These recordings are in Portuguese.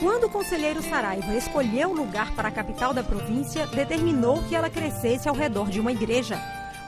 Quando o conselheiro Saraiva escolheu o lugar para a capital da província, determinou que ela crescesse ao redor de uma igreja.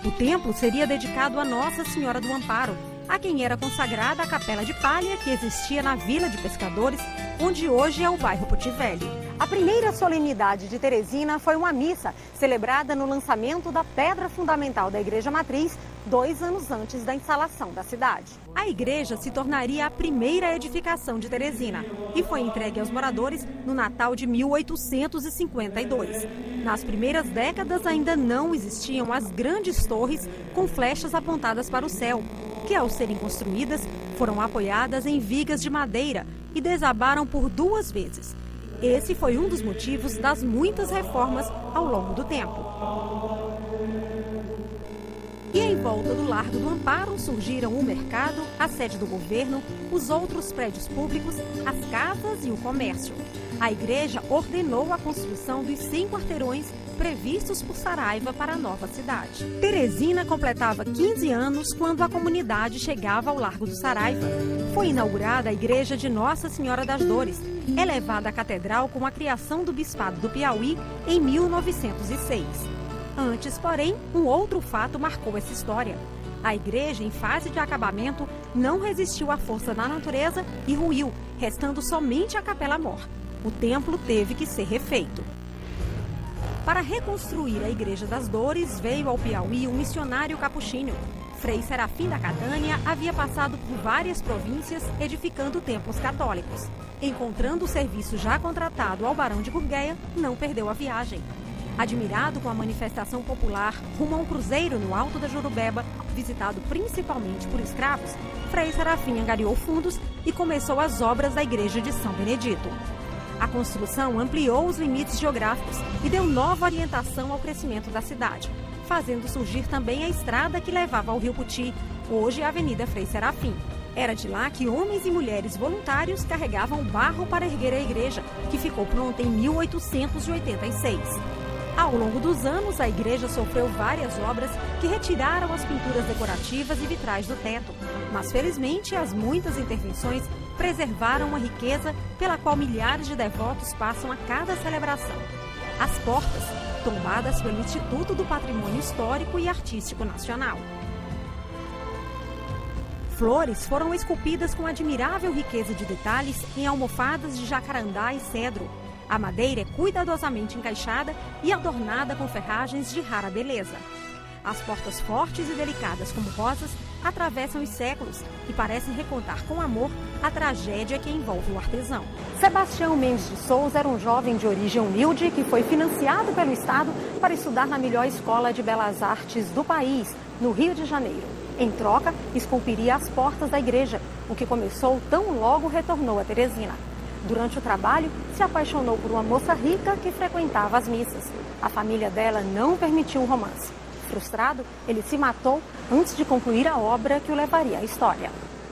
O templo seria dedicado a Nossa Senhora do Amparo, a quem era consagrada a capela de palha que existia na Vila de Pescadores, onde hoje é o bairro Poti Velho. A primeira solenidade de Teresina foi uma missa celebrada no lançamento da pedra fundamental da Igreja Matriz, dois anos antes da instalação da cidade. A igreja se tornaria a primeira edificação de Teresina e foi entregue aos moradores no Natal de 1852. Nas primeiras décadas ainda não existiam as grandes torres com flechas apontadas para o céu, que ao serem construídas foram apoiadas em vigas de madeira e desabaram por duas vezes. Esse foi um dos motivos das muitas reformas ao longo do tempo. Volta do Largo do Amparo surgiram o mercado, a sede do governo, os outros prédios públicos, as casas e o comércio. A igreja ordenou a construção dos 100 quarteirões previstos por Saraiva para a nova cidade. Teresina completava 15 anos quando a comunidade chegava ao Largo do Saraiva. Foi inaugurada a Igreja de Nossa Senhora das Dores, elevada à catedral com a criação do Bispado do Piauí em 1906. Antes, porém, um outro fato marcou essa história. A igreja, em fase de acabamento, não resistiu à força da natureza e ruiu, restando somente a capela mor. O templo teve que ser refeito. Para reconstruir a Igreja das Dores, veio ao Piauí um missionário capuchinho. Frei Serafim da Catânia havia passado por várias províncias edificando templos católicos. Encontrando o serviço já contratado ao Barão de Gurgueia, não perdeu a viagem. Admirado com a manifestação popular rumo a um cruzeiro no alto da Jurubeba, visitado principalmente por escravos, Frei Serafim angariou fundos e começou as obras da Igreja de São Benedito. A construção ampliou os limites geográficos e deu nova orientação ao crescimento da cidade, fazendo surgir também a estrada que levava ao Rio Puti, hoje a Avenida Frei Serafim. Era de lá que homens e mulheres voluntários carregavam barro para erguer a igreja, que ficou pronta em 1886. Ao longo dos anos, a igreja sofreu várias obras que retiraram as pinturas decorativas e vitrais do teto. Mas, felizmente, as muitas intervenções preservaram uma riqueza pela qual milhares de devotos passam a cada celebração. As portas, tombadas pelo Instituto do Patrimônio Histórico e Artístico Nacional. Flores foram esculpidas com admirável riqueza de detalhes em almofadas de jacarandá e cedro. A madeira é cuidadosamente encaixada e adornada com ferragens de rara beleza. As portas fortes e delicadas como rosas atravessam os séculos e parecem recontar com amor a tragédia que envolve o artesão. Sebastião Mendes de Souza era um jovem de origem humilde que foi financiado pelo Estado para estudar na melhor escola de belas artes do país, no Rio de Janeiro. Em troca, esculpiria as portas da igreja, o que começou tão logo retornou a Teresina. Durante o trabalho, se apaixonou por uma moça rica que frequentava as missas. A família dela não permitiu o romance. Frustrado, ele se matou antes de concluir a obra que o levaria à história.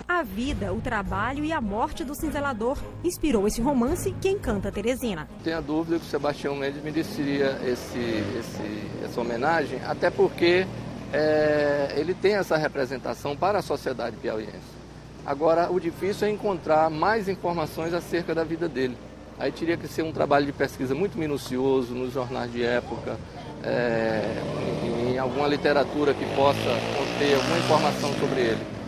A vida, o trabalho e a morte do cinzelador inspirou esse romance que encanta Teresina. Tenho a dúvida que o Sebastião Mendes mereceria esse, esse, essa homenagem, até porque é, ele tem essa representação para a sociedade piauiense. Agora, o difícil é encontrar mais informações acerca da vida dele. Aí teria que ser um trabalho de pesquisa muito minucioso nos jornais de época, é, em alguma literatura que possa conter alguma informação sobre ele.